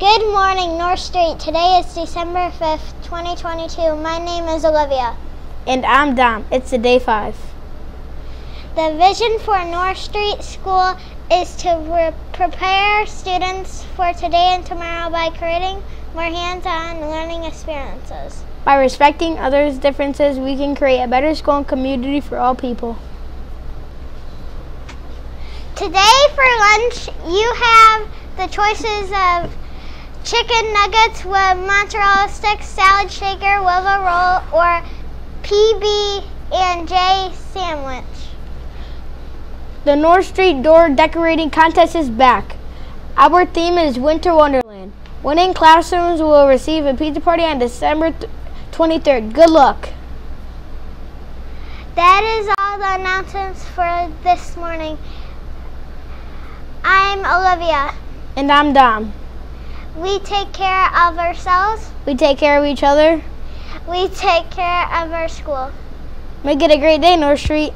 Good morning, North Street. Today is December 5th, 2022. My name is Olivia. And I'm Dom. It's a day five. The vision for North Street School is to re- prepare students for today and tomorrow by creating more hands on learning experiences. By respecting others' differences, we can create a better school and community for all people. Today for lunch, you have the choices of chicken nuggets with mozzarella sticks, salad shaker, wiffle roll, or PB and J sandwich. The North Street door decorating contest is back. Our theme is Winter Wonderland. Winning classrooms will receive a pizza party on December 23rd. Good luck. That is all the announcements for this morning. I'm Olivia. And I'm Dom. We take care of ourselves. We take care of each other. We take care of our school. Make it a great day, North Street.